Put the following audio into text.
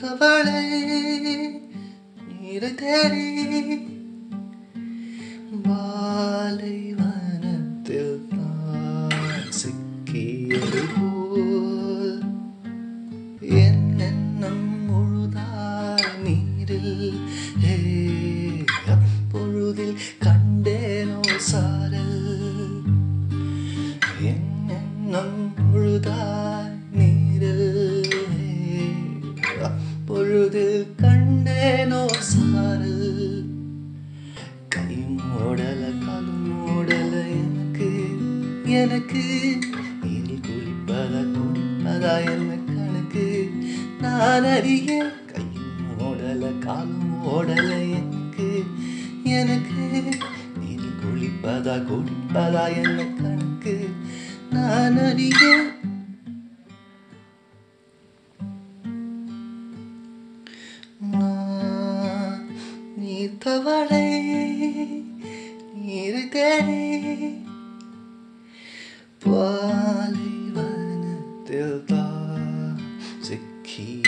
நீத்தவளை நீரை தேடி பாலைவனத்தில் நான் சிக்கியது போல். என்னென்னம் எண்ணம் முழுதாய் நீரில் அப்பொழுதில் கண்டேனோ சாரல். என்னென்னம் எண்ணம் முழுதாய் பொழுது கண்டேனோ சாரு கை மோடல கால் மோடல எனக்கு எனக்கு. நீரில் குளிப்பதா குடிப்பதா என்ன கணக்கு நான் அறிய கை மோடல கால் மோடல எனக்கு எனக்கு. நீரில் குளிப்பதா குடிப்பதா என்ன கணக்கு நான் அறிய நீர்த்தவளை நீரை தேடி பாலைவனத்தில் தான் சிக்கியது போ